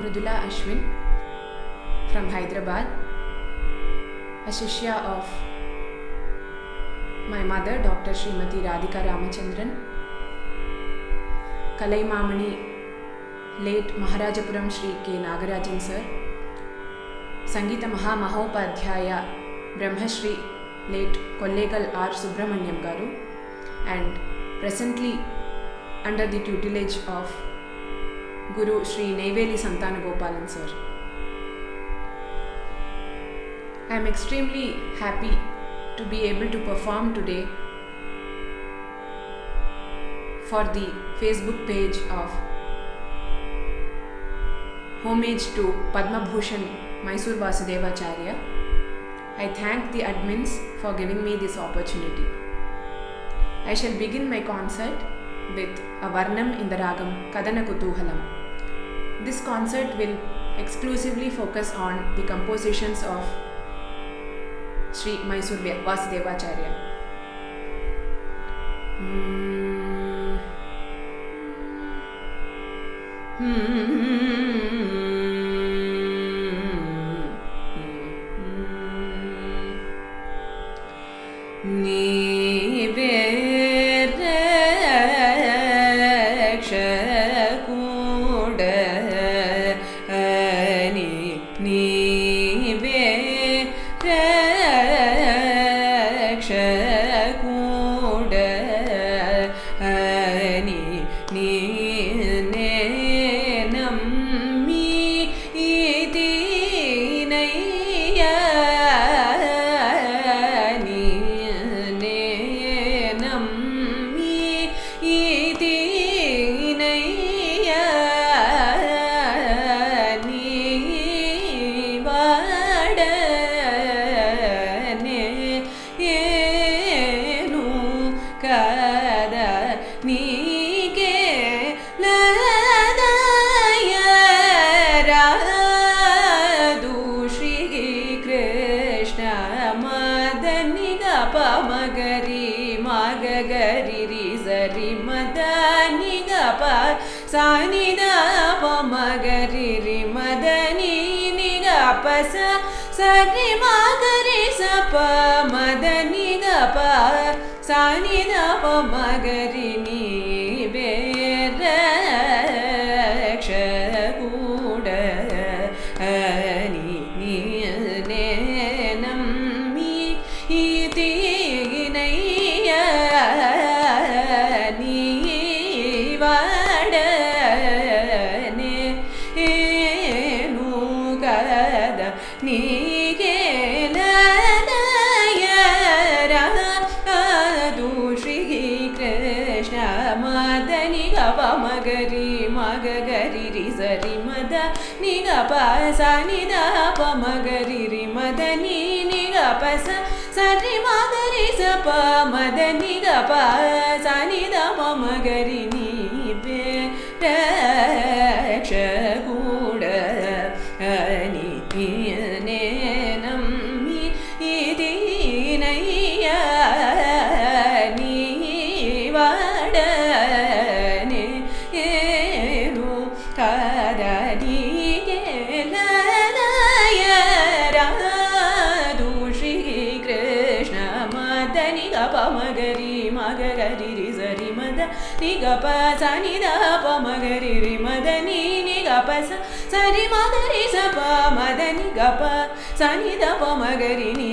Mridula Ashwin from Hyderabad, a Shishya of my mother, Dr. Srimati Radhika Ramachandran, Kalai Mamani, late Maharajapuram Sri K. Nagarajan sir, Sangita Maha Mahopadhyaya, Brahmashri, late Kollegal R. Subramanyam Garu, and presently under the tutelage of Guru Sri Neveli Santanagopalan sir. I am extremely happy to be able to perform today for the Facebook page of homage to Padma Bhushan Mysore Vasudevacharya. I thank the admins for giving me this opportunity. I shall begin my concert with a Varnam in the Ragam Kadana Kutuhalam. This concert will exclusively focus on the compositions of Sri Mysore Vasudevacharya. Mm. ನೀವೇ ಸಾನಿದ ಪಮಗರಿ ರಿ ಮದನಿ ನಿಗ ಪಸ ಸರಿ ಮಗರಿ ಸಪ ಮದನಿಗ ಪ ಸಾನಿದ ಪಮಗರಿ ನೀ ನಿಗ ಪ ಸ ನಿದ ಪ ಮಗರಿ ರಿ ಮದ ನೀ ನಿಗ ಪ ಸ ಸರಿ ಮಗರಿ ಸ ಪ ಮದ ನಿಗ ಪ ಸ ನಿದ ಪ ಮಗರಿ ನೀ ಬೇ நிகப சனித பமகரி ரி மதனி நிகப சரி மதரி சப மதனி கப சனித பமகரி நீ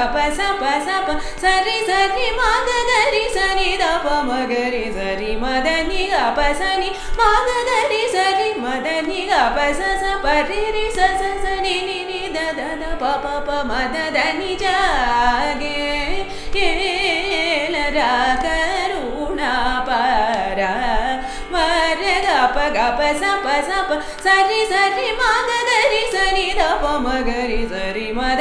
प ग प स प स प सरि सरि मग द मदनि ग ग रि मद जागे मद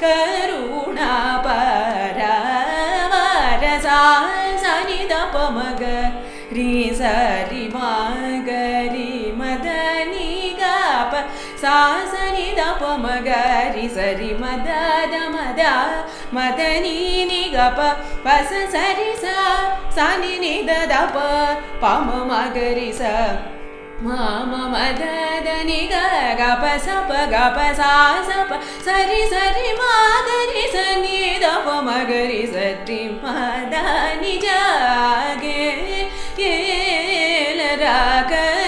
करुणा पर वर सा सनि द प मग रि सा सनि द प मग रि सरि मद द मद मदनि नि ग सरि द द प प म मग रि स म द नि ग ग प स प ग प सा स प सरि सरि म ग रि स नि द प म ग रि स रि म द नि जागे करुणा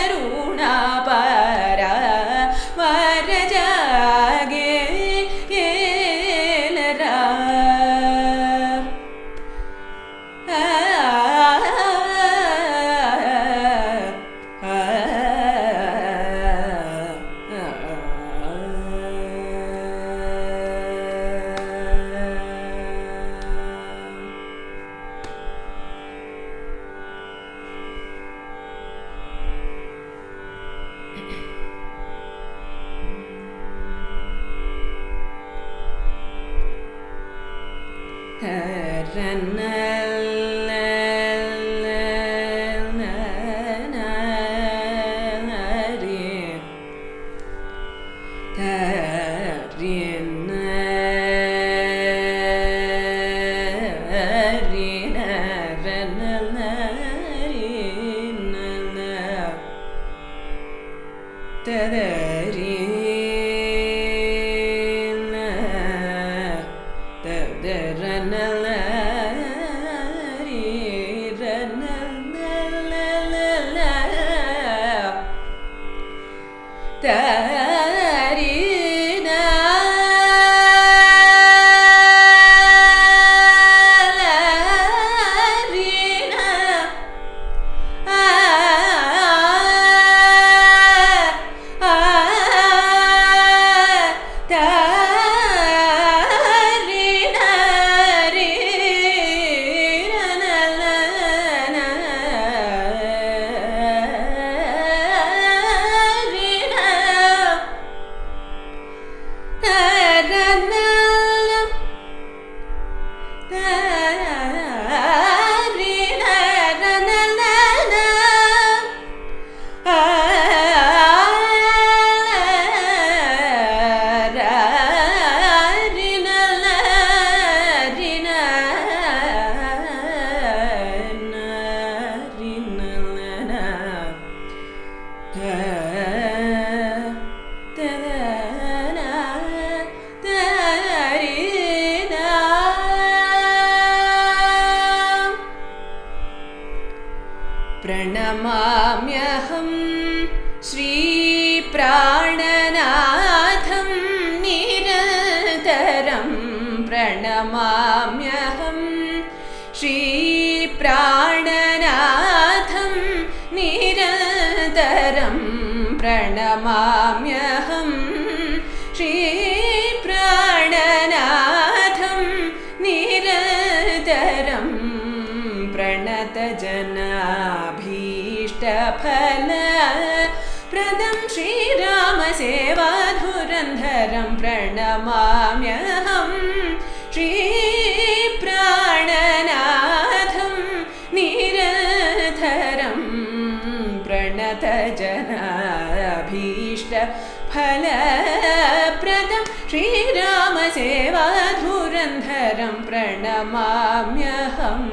श्रीरामसेवाधुरन्धरं प्रणमाम्यहम्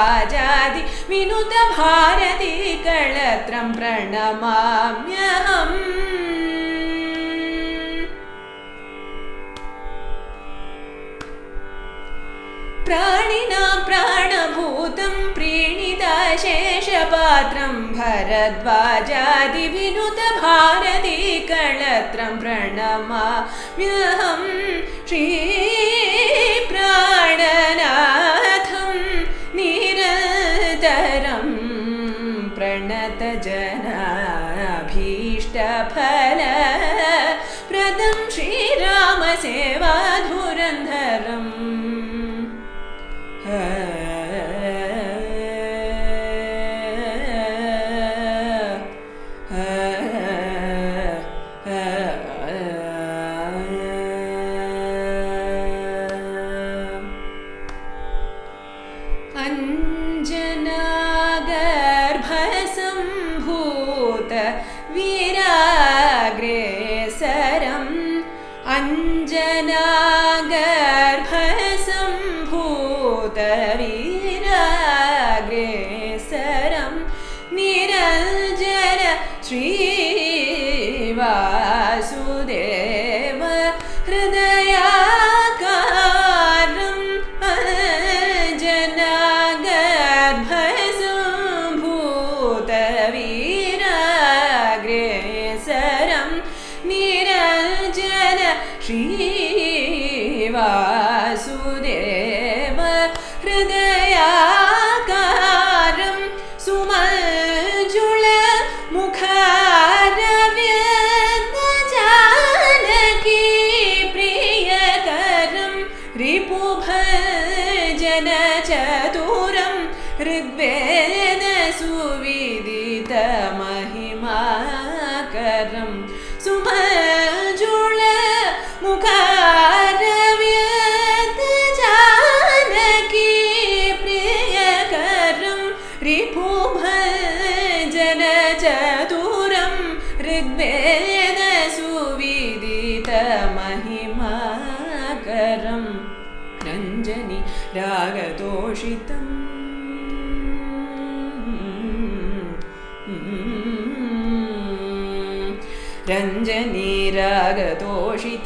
भरद्वाजादि प्रणमाम्यहम्। प्राणिनां प्राणभूतं प्रीणितशेषपात्रं भरद्वाजादिविनुतभारतीकळत्रं प्रणमाम्यहं श्रीप्राणनाथं Stepana.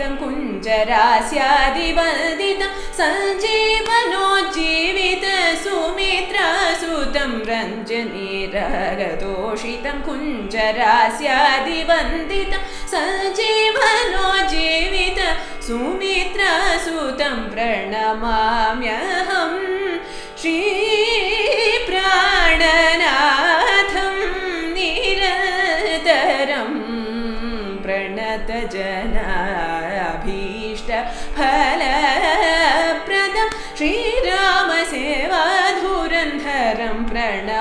रञ्जनीरागतोषितं कुञ्जरास्यादिवन्दितं सञ्जीवनोज्जीवितसुमित्रासुतं रञ्जनीरागतोषितं कुञ्जरास्यादिवन्दितं सञ्जीवनोज्जीवित सुमित्रासुतं प्रणमाम्यहम् श्रीप्राणनाथं निरतरं प्रणतजनाभीष्टफलप्रदं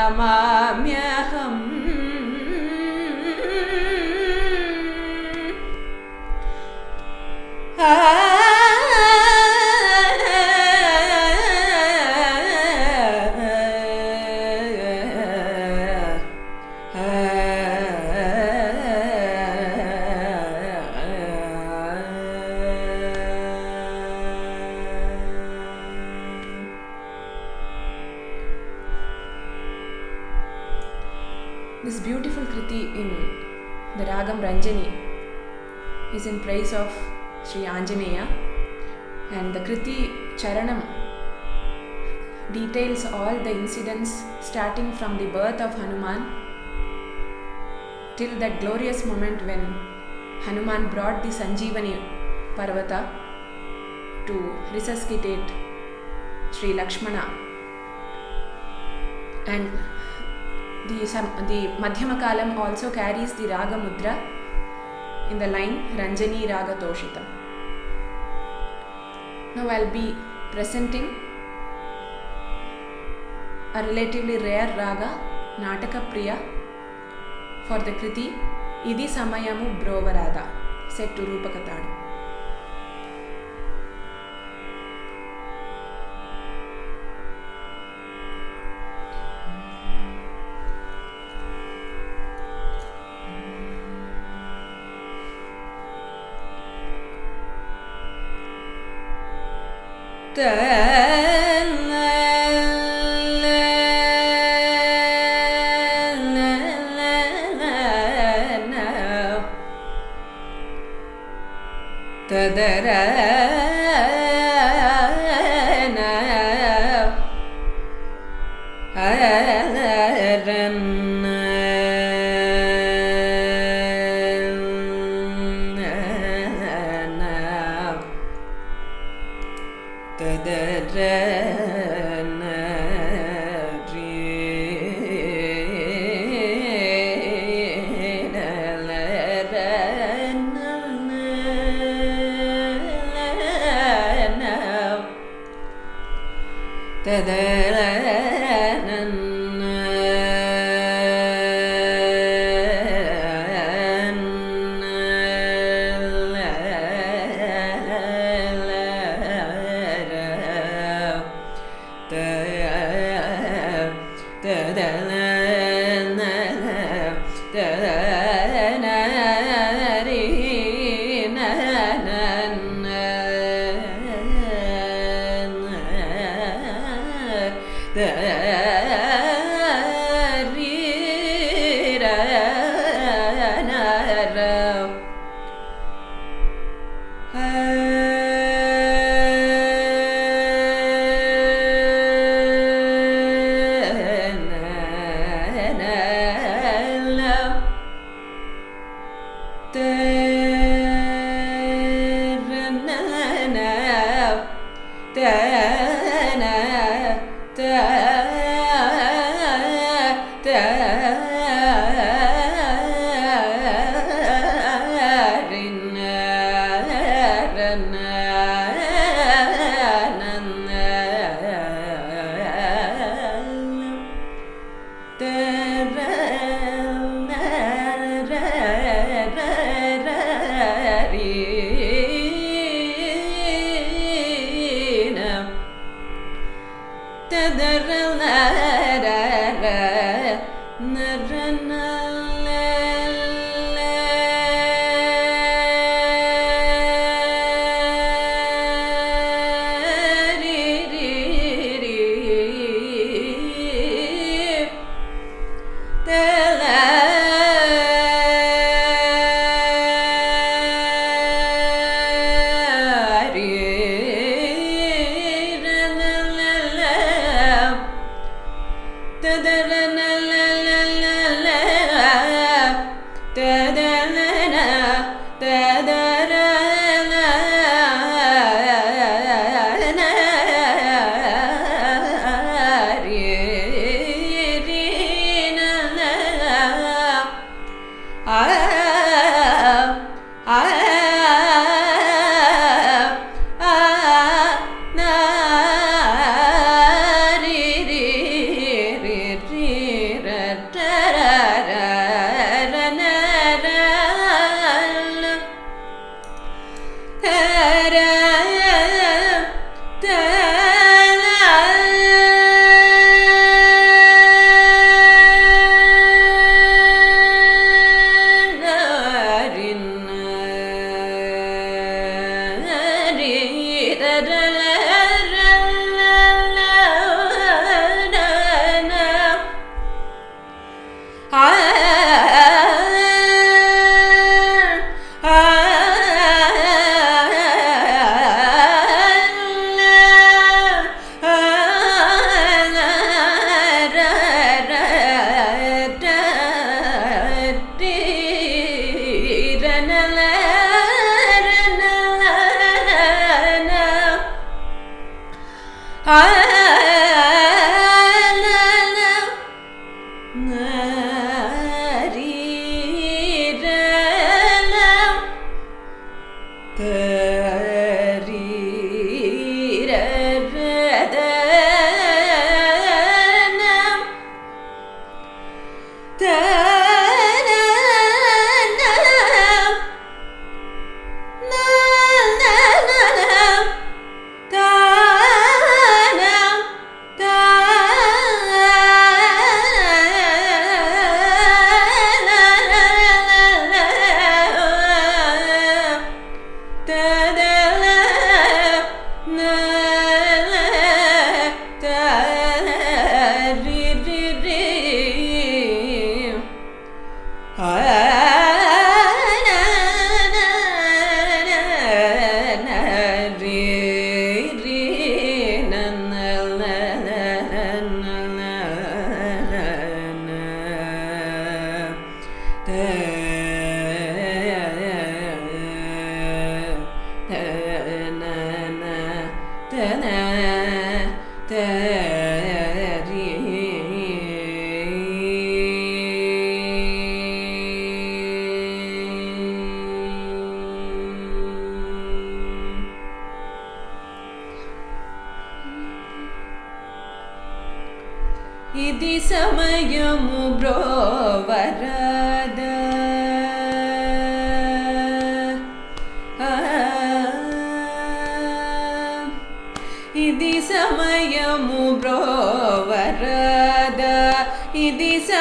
रमाम्यहम् Ah kriti Charanam details all the incidents starting from the birth of Hanuman till that glorious moment when Hanuman brought the Sanjeevani Parvata to resuscitate Sri Lakshmana and the, Sam- the Madhyama Kalam also carries the Raga Mudra in the line Ranjani Raga Toshitam. Now I'll be presenting a relatively rare raga, Nataka Priya, for the Kriti Idi Samayamu Brovarada, set to Rupakatadu. 对哎哎哎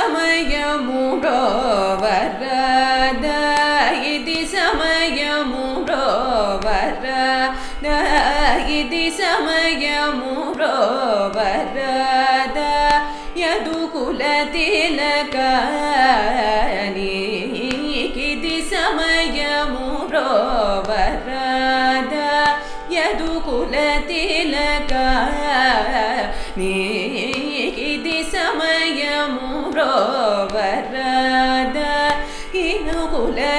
य मरो वय मरो वर यदि समय मरो व यदुकुलिलका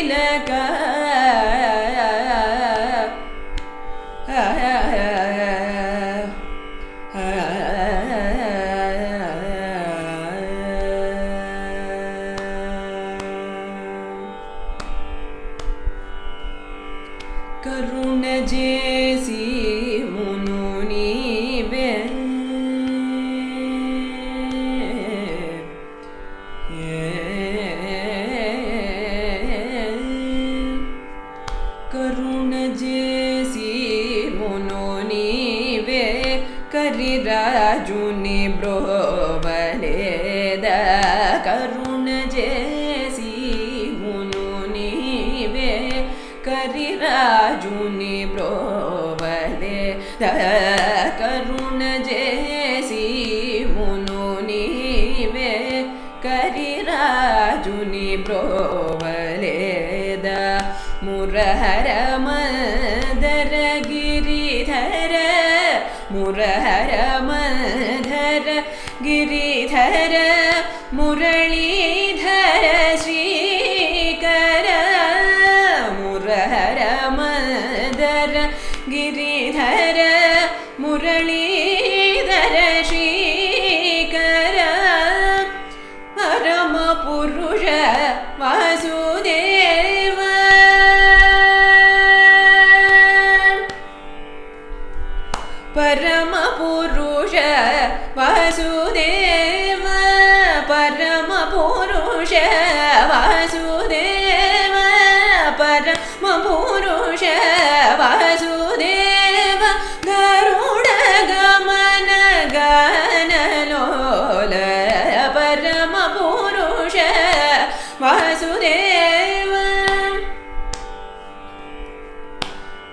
إليك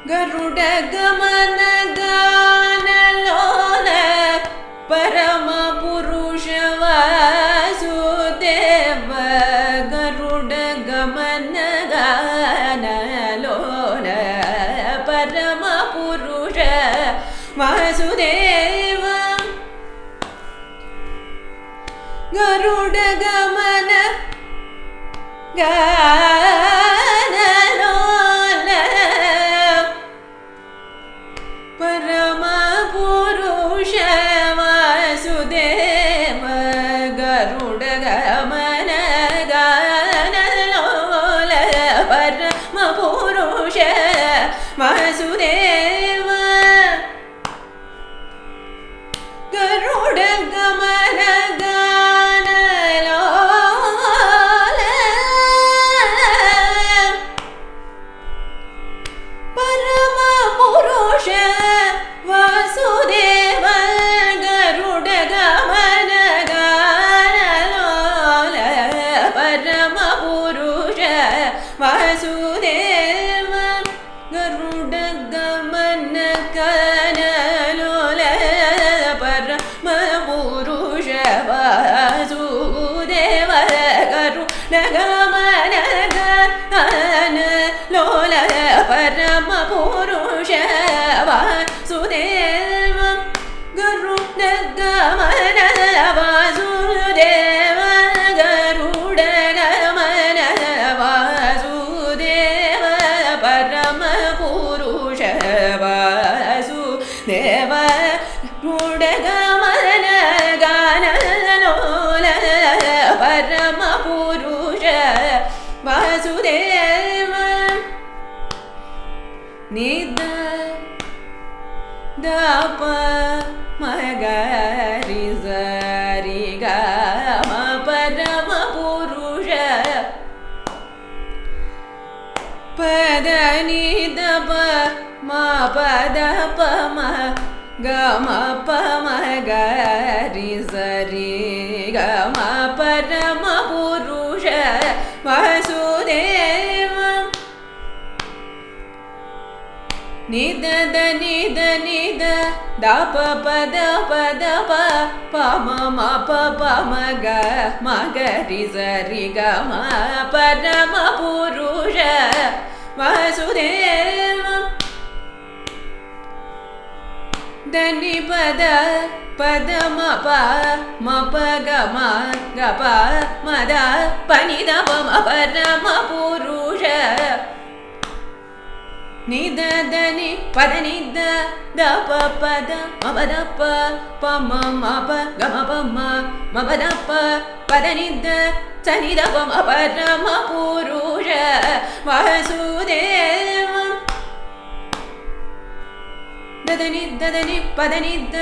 गरुडगमनगानलोल परमपुरुषवासुदेव गरुडगमनगानलोल परमपुरुष वासुदेव गरुडगमन गा गुरुनगम महगुरुष पदनि द पद परि जरि गुरुष महसुदे निदनि दनिद द पद पद पि सरी पुरुष वासुदेव धनि पद पद मप ग म पनि द पुरुष ನಿದ ನಿ ಪದ ನಿದ ದ ಪ ಪದ ಮಬ ದ ಪ ಪ ಮ ಮ ಪ ಗ ಮ ಪ ಮ ಮಬ ದ ಪ ಪದ ನಿದ ಚ ನಿದ ಪ ಮ ಪ ರ ಮ ಪುರುಷ ವಸುದೇವ ದದನಿ ದದನಿ ಪದನಿ ದ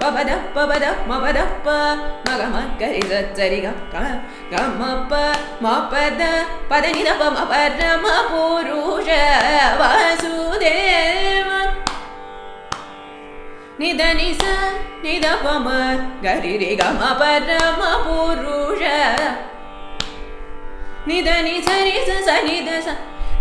ಪಬದ ಪಬದ ಮಬದ ಪ ಮಗ ಮ ಕರಿ ಗ ಚರಿ ಗ ಕ ಗ ಮ ಪ ಮ ಪದ ಪದನಿ ದ ಪ ಮ ಪರಮ ಪುರುಷ ವಾಸುದೇವ ನಿದ ನಿ ಸ ನಿದ ಪ ಮ ಗರಿ ರಿ ಗ ಮ ಪರಮ ಪುರುಷ ನಿದ ನಿ ಸರಿ ಸ ಸ ನಿದ ಸ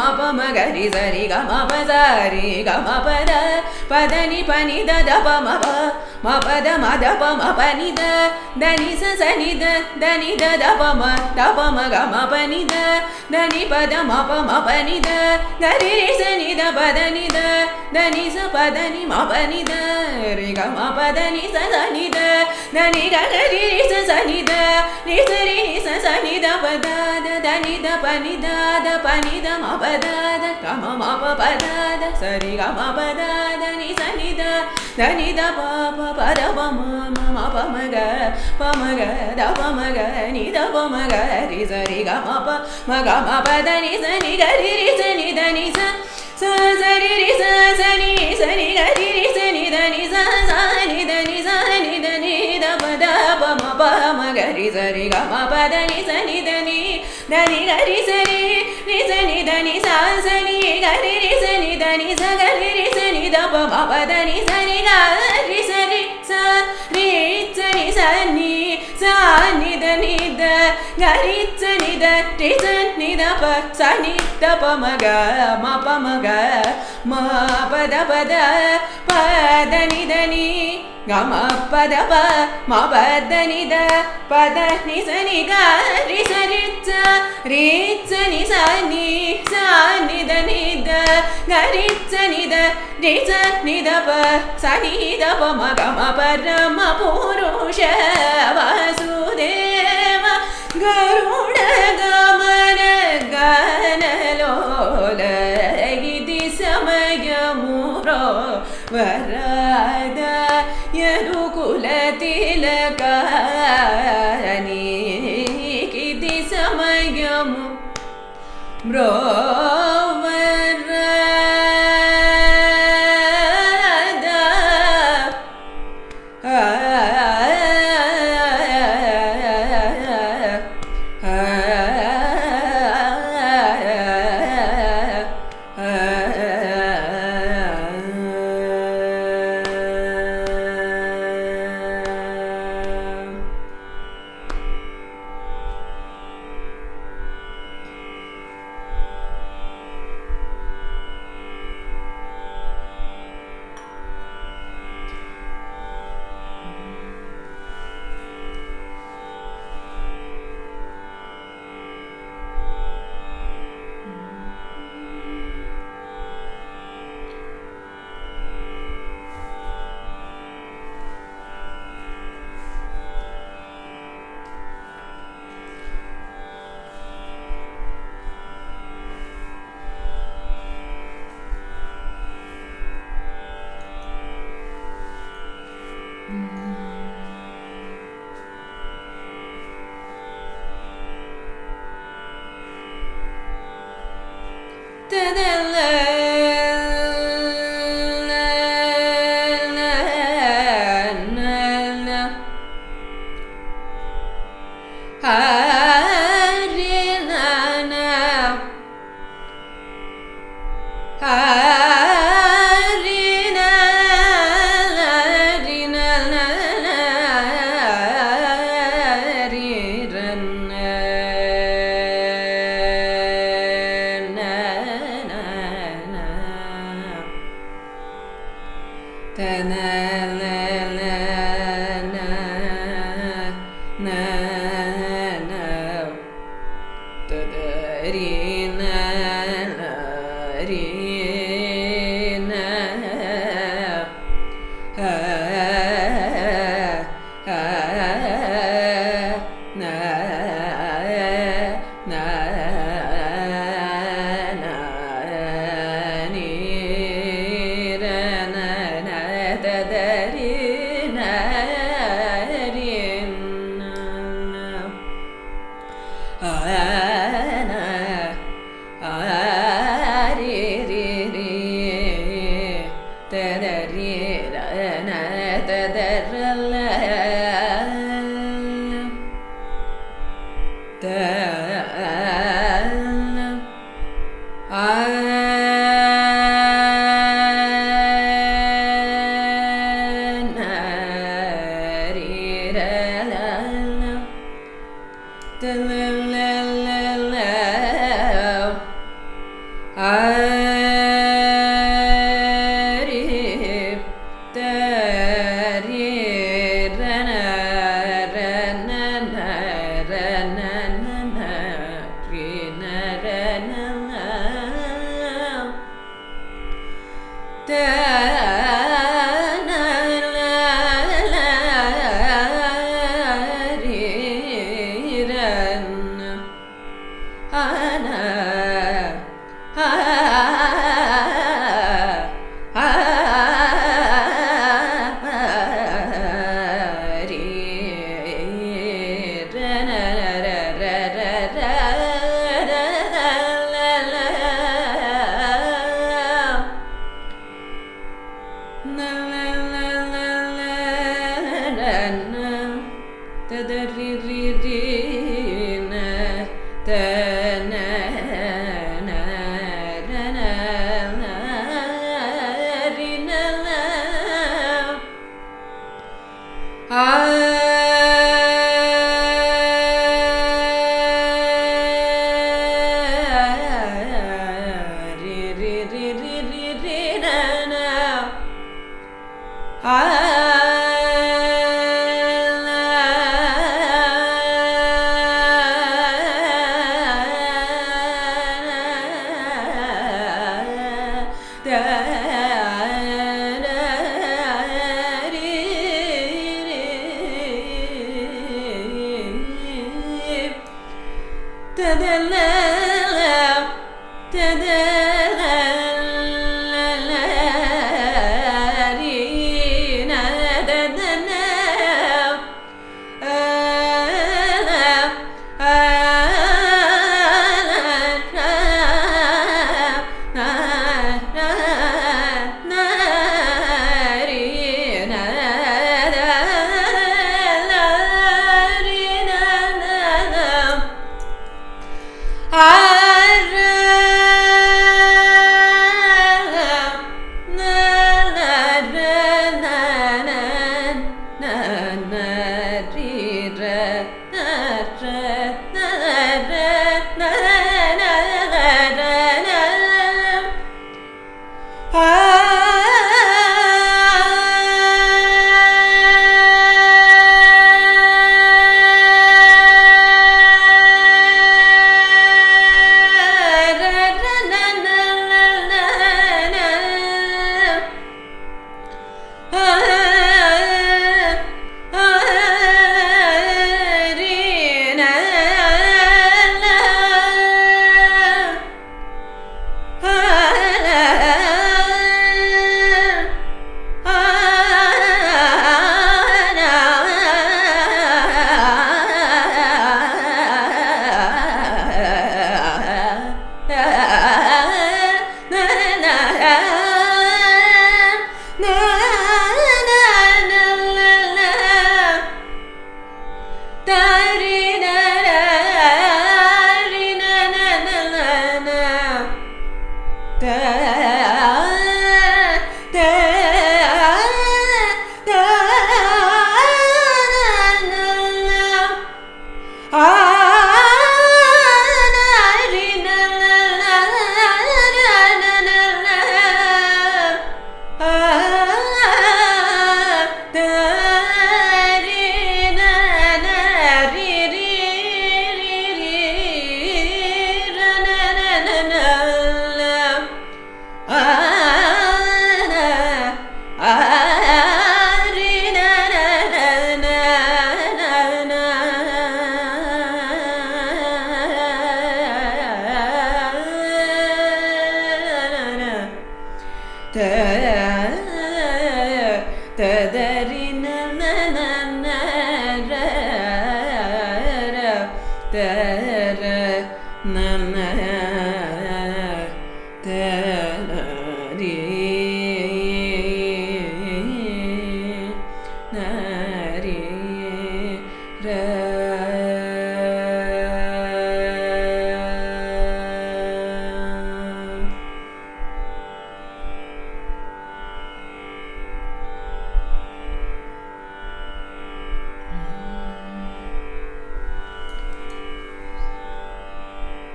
ma pa ma ga ri za ri ga Dani sa ni da, dani da da pa ma, da pa ma ga ma pa ni da, dani pa da ma pa ma pa ni da, dani ri sa ni da pa da ni da, dani sa pa da ni ma pa ni da, ri ga ma pa da ni sa sa ni da, dani ga ga ri ri sa sa ni da, ri sa ri ri sa sa ni da pa da da da ni da pa ni da da pa ni da ma pa da da ga ma ma pa pa da da sa ri ga ma pa da da ni sa ni da, da ni da pa pa pa da pa ma ma ma pa ma ga. ಪಮಗ ದ ಪಮಗ ನಿ ದ ಪಮಗ ರಿ ಸ ರಿ ಗ ಮ ಪ ಮ ಗ ಮ ಪ ದ ನಿ ಸ ನಿ ಗ ರಿ ರಿ ಸ ನಿ ದ ನಿ ಸ ಸ ಸ ರಿ ರಿ ಸ ಸ ನಿ ಸ ನಿ ಗ ರಿ ರಿ ಸ ನಿ ದ ನಿ ಸ ಸ ನಿ ದ ನಿ ಸ ನಿ ದ ನಿ ದ ಪ ದ ಪ ಮ ಪ ಮ ಗ ರಿ ಸ ರಿ ಗ ಮ ಪ ದ ನಿ ಸ ನಿ ದ ನಿ ದ ನಿ ಗ ರಿ ಸ ರಿ ರಿ ಸ ನಿ ದ ನಿ ಸ ಸ ನಿ ಗ ರಿ ರಿ ಸ ನಿ ದ ನಿ ಸ ಗ ರಿ ರಿ ಸ ನಿ ದ ಪ ಮ ಪ ದ ನಿ ಸ ನಿ ಗ ರಿ ಸ ರಿ ಸ ರಿ ni sa ni sa ni da ni da ga ri ta ni da ti ta ni da pa sa ni da pa ma ga ma pa ma ga ma pa da pa da pa da ni da ni. Ri sa ri sa ri sa ni sa ni sa ni da ni da ga ri sa ni da ुकूलीली किति समयम् bro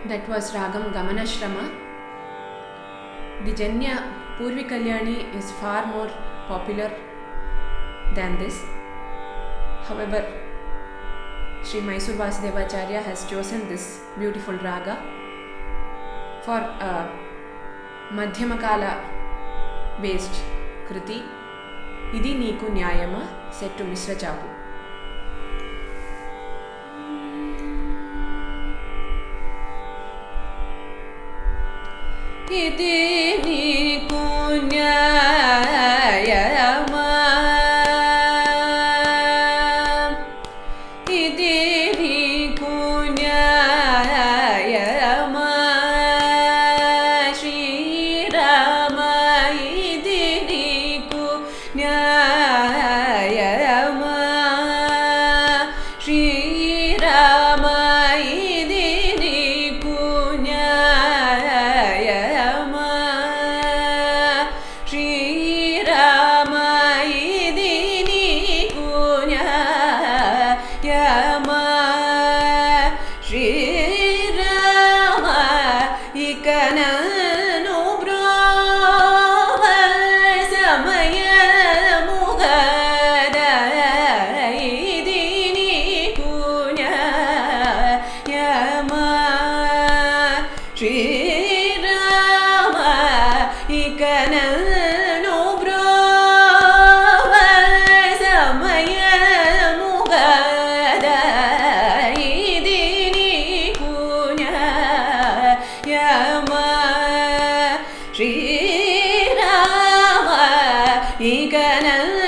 that was Ragam Gamanashrama. The Janya Purvi Kalyani is far more popular than this. However, Sri Mysore Vasudevacharya has chosen this beautiful raga for a Madhyamakala based Kriti. Idi Niku Nyayama said to Misra Chapu. gidin. 一个人。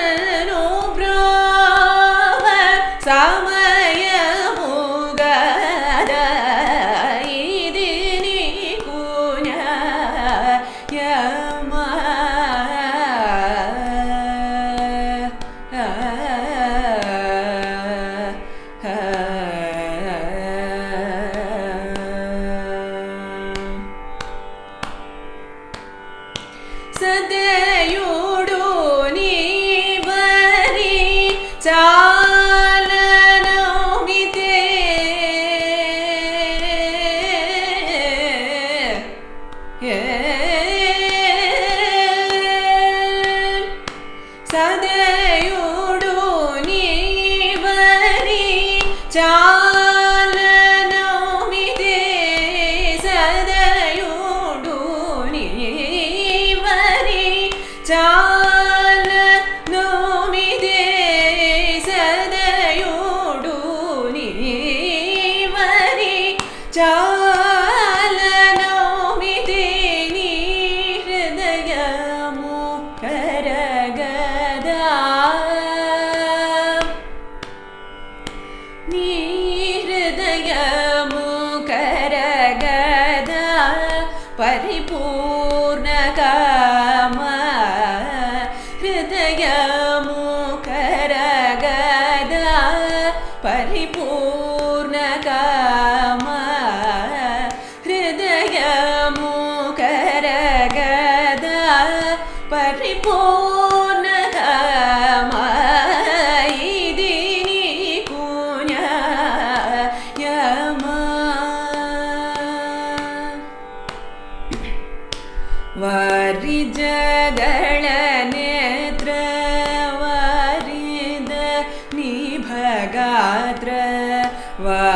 गात्र वा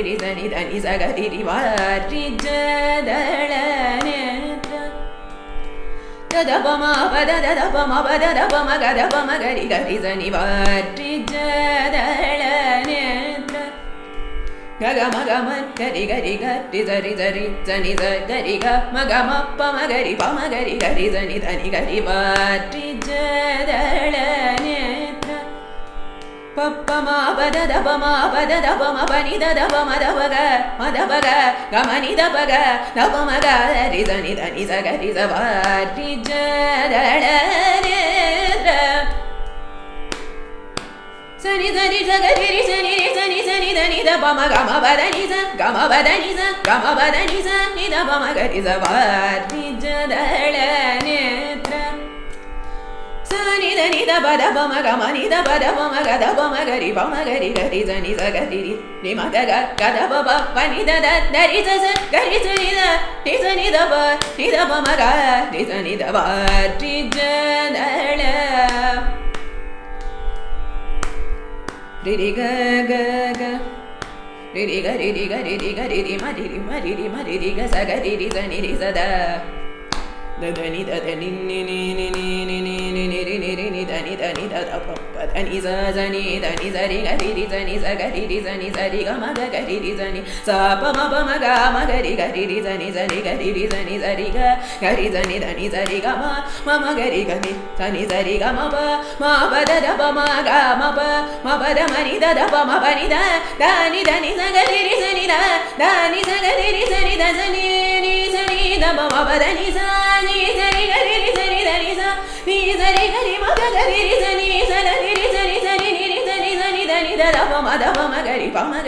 إذا إذا إذا إذا والرجال دبما بدا دبما بدا دبما دبما غري غري زني والرجال గగమ గమ గరి గరి గరి జరి జరి జని జరి గ మగ మప్ప మగరి పమగరి గరి జని ధని గరి వాటి జదళనే பப்பமா பத தபமா பத தபம பனித தபம தபக மதபக கமனி தபக தபமக ரித நித நித கரித வாரிஜ சனி சனி சகரி சனி சனி சனி தனி தபம கம பத நிச கம பத நிச கம பத நிச நித பம கரித வாரிஜ நேத்ர Sani da ni da ba da ba ma ga ma ni da ba da ba ma ga da ba ma ga ri ba ma ga ri ga ri ni ri ri ni ma ga da ba ba ni da da da ri za za ga za ni da ni za ni da ba ni da ba ma ni za ni da ba ri ja na la ga ga ga ri ri ga ri ri ga ri ri ga ri ri ma ri ri ma ri ri ma ri ri ga za ga ri ri za ni ri za da that I need at any أنيد أنيد أتأطرب أنئذا زنيد أنئذا ريغ أريد زنيز أغريد زنيز أريغ ما غريد زني سابا ما با ما غا ما غريغ أريد زنيز أريغ أريد زنيز أريغ غريد زنيد أنئذ أريغ ما ما ما غريغ زنيز أريغ ما با ما با دا دا با ما غا ما با ما با دا ما ني دا دا با ما با ني دا دا ني دا ني زغريد زني دا دا ني زغريد زني دا زني ني زني دا ما با دا ني زني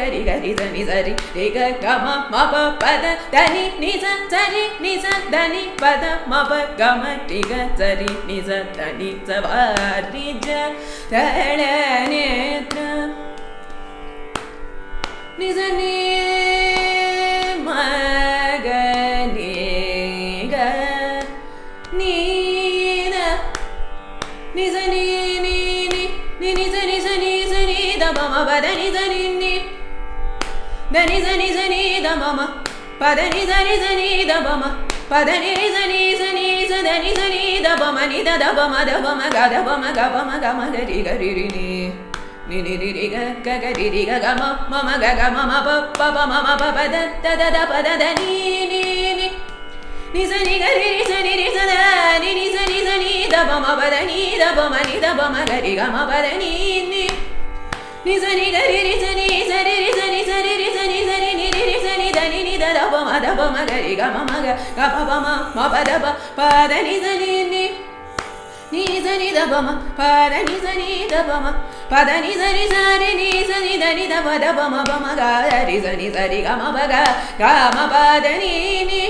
gari gari zani zari riga gama mapa pada dani niza zari niza dani pada mapa gama riga zari niza dani zavari ja tala da mama, padani da ni da ni da mama, padani da ni da ni da da ni da ni da mama ni da da mama da mama ga da mama ga mama ga mama da ri ga ri ri ni. Ni ni ri ri ga ga ga ri ri ga ga ma ma ma ga ga mama ba ba ba ma ba ba da da da da ba da da ni ni ni. Ni za ni ga ri ri za ni ri za da ni ni za ni za ni da ba ma ba da ni da ba ma ni da ba ma ga ri ga ma ba da ni ni. Ni za ni ga ri ri za ni za ri ri za ni za ri ri za ni za ri ni ri ri ni da ni ni da da ba ma da ba ma da ri ga ma ma ga ga ba ba ma ma ba da ba pa da ni da ni ni ni za ni da ba ma pa da ni za ni da ba ma pa da ni za ni za ni ni za ni da ni da ba da ba ma ba ma ga da ri za ni za ri ga ma ba ga ga ma pa da ni ni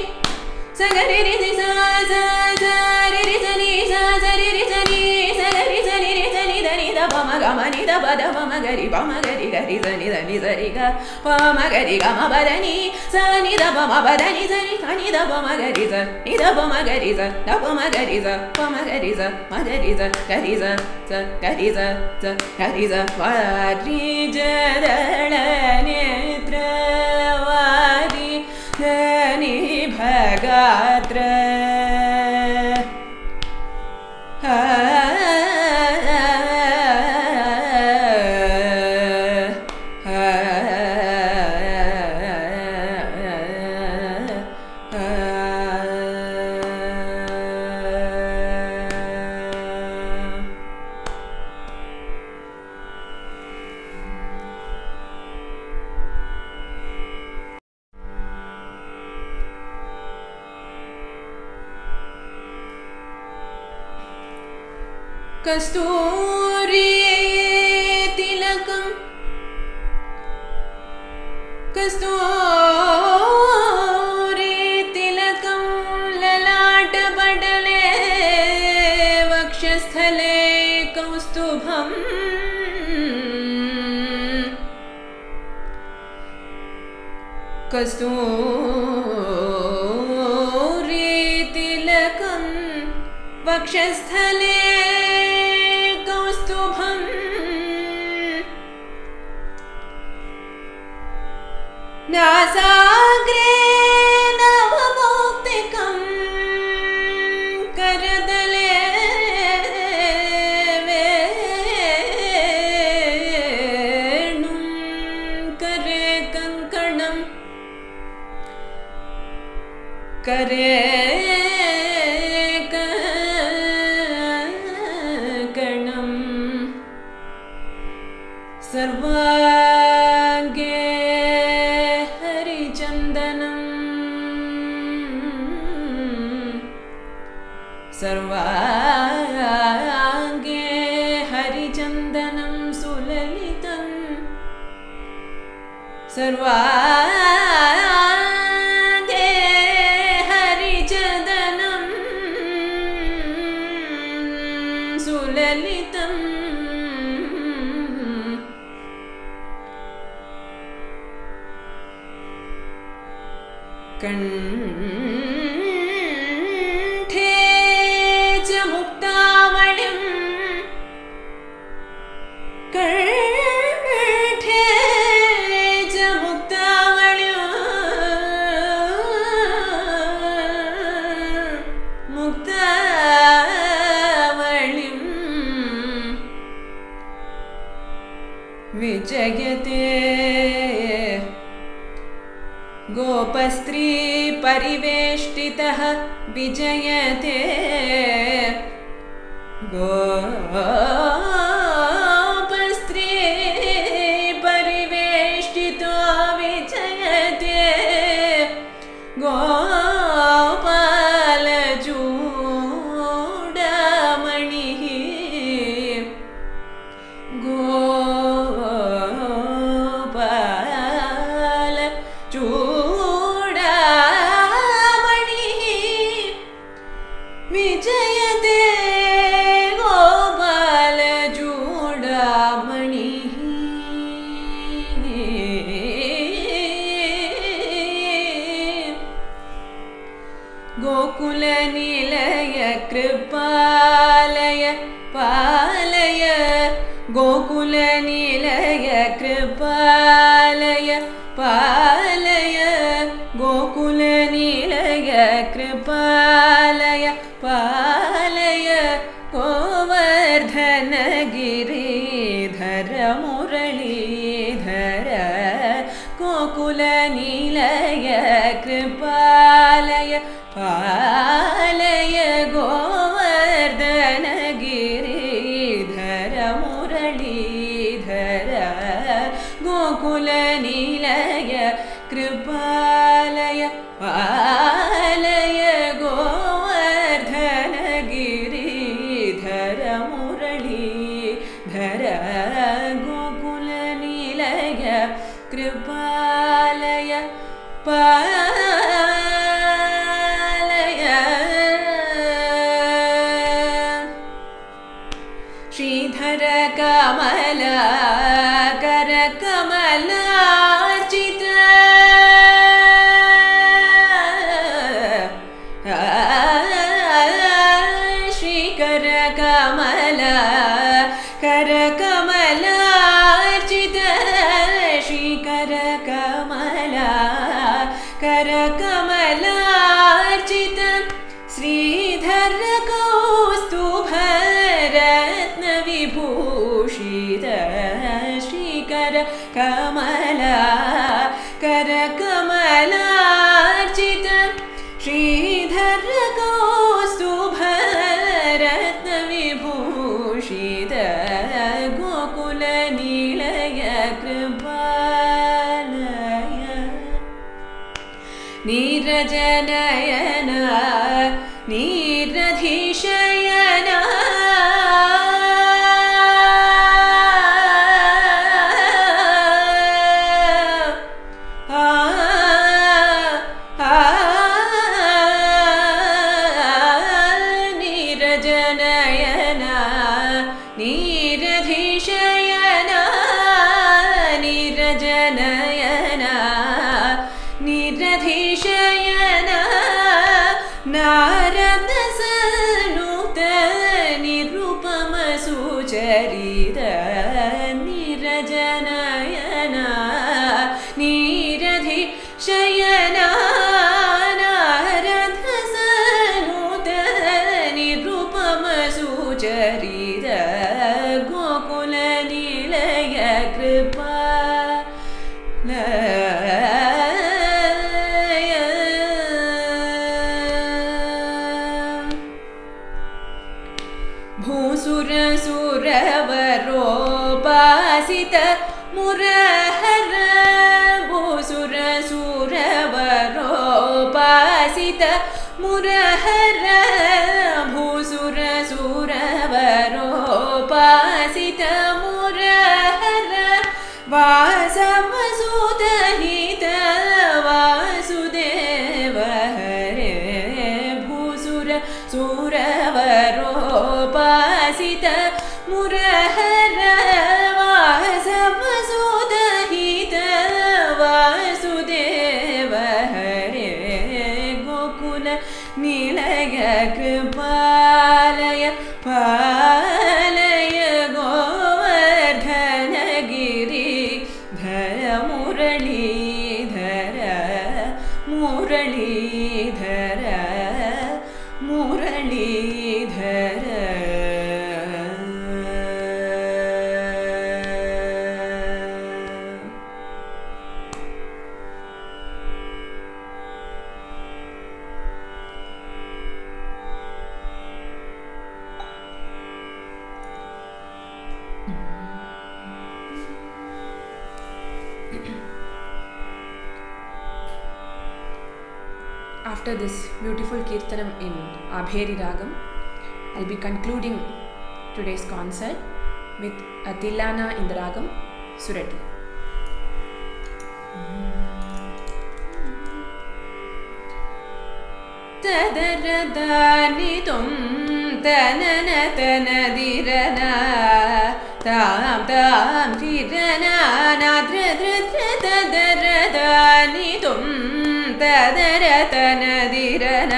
sa ga ri ri za za za ri ri za ni za za ri ri za ni magari ba ni za za za za gari za gari za gari za bhagatra कस्तु ललाटपटले वक्षस्थले कौस्तुभम् कस्तुलकं वक्षस्थले नासाग्रे परिवेष्टितः विजयते। गोपस्त्री tempo i भूसुरसुरवरोपासित मुरहर भूसुरसुरवरोपासित मुरहर। कृपालय पा Nabheri Ragam. I'll be concluding today's concert with Atilana in the Ragam Surati. തദരദാനിതും തനന തനതിരന താം താം തിരനാദ്രദൃദ്രതദരദാനിതും തദരതനതിരന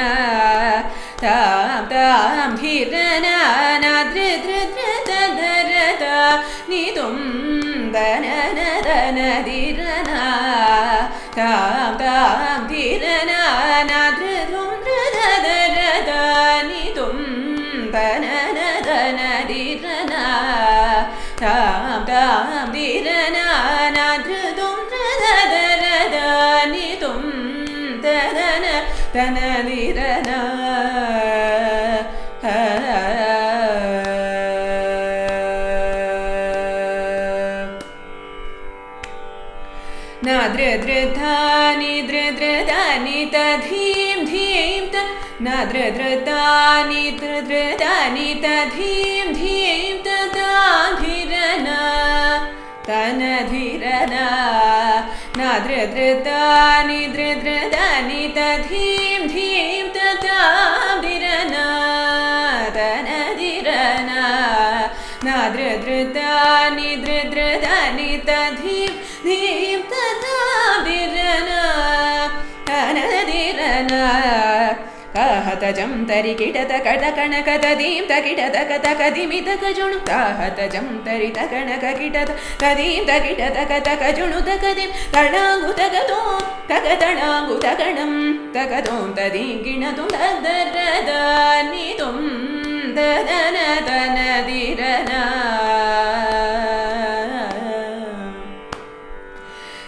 താം താം ധീരനാദ്രധൃതരത നിതും ധനനധനധീരന താം താം ധീരനാദ്രധും ധൃതരത നിതും ധനനധനധീരന താം താം ധീരനാദ്രധും ധൃതരത നിതും ധനന ധനധീരന नादृधृतानि दृदृदानि तधीं धीं तदाभिरना तनधिरना। नादृधृतानि दृदृदानि तधीं धीं तदाभिरना तनधिरना। नादृधृतानि दृदृदानि तधीं धीं तदाभिरना तनधिरना कहतजं तरि किटत कटकणक तदीं तकिटत कतकदिमित कजुणु कहतजं तरि तकणक किटत तदीं तकिटत कतकजुणु तकदिं तडाङ्गु तगतों तकतडाङ्गु तगणं तकतों तदीं किणतुं तदरदानितुं तदन तनदिरना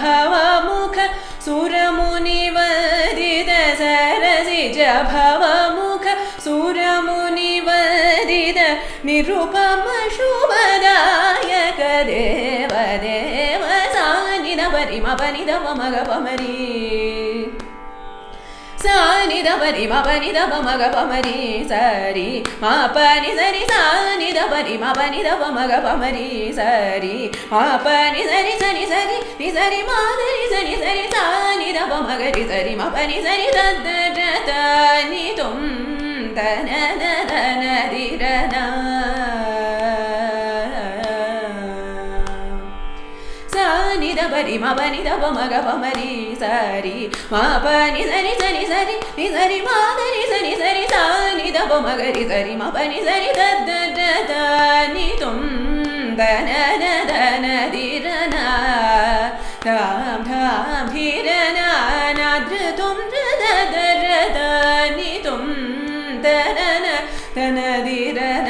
भवमुख सुरमुनिवदित सरसिज भवमुख सुरमुनिवदित सूरमुनि वदित देव कदेव देवसानि न ni da ba ni ma ba ni da ba ma ga ba ma ni sa ri ma pa ni sa ni sa ni da ba ni ma ba ba ma ba ma ma ma ba ma ma tum da na na na na di da na ಬರಿ ಮ ಬನಿ ದವ ಮಗ ಪಮರಿ ಸರಿ ಮಾ ಪನಿ ಸರಿ ಸರಿ ಸರಿ ನಿ ಸರಿ ಮಾ ಸರಿ ಸರಿ ಸರಿ ಸಾನಿ ದವ ಮಗರಿ ಸರಿ ಮ ಪನಿ ಸರಿ ತದ್ದ ನಿ ತುಂ ದನ ದನ ದಿರನ ಧಾಮ್ ಧಾಮ್ ಧೀರನ ನಾದೃತುಂ ದರದ ನಿ ತುಂ ತನನ ತನದಿರನ ತನದಿರನ ತನದಿರನ